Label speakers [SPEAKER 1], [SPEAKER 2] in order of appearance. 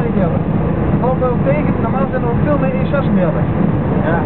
[SPEAKER 1] helemaal niet hebben. Valt wel tegen, normaal zijn er nog veel meer E6 meer. Ja.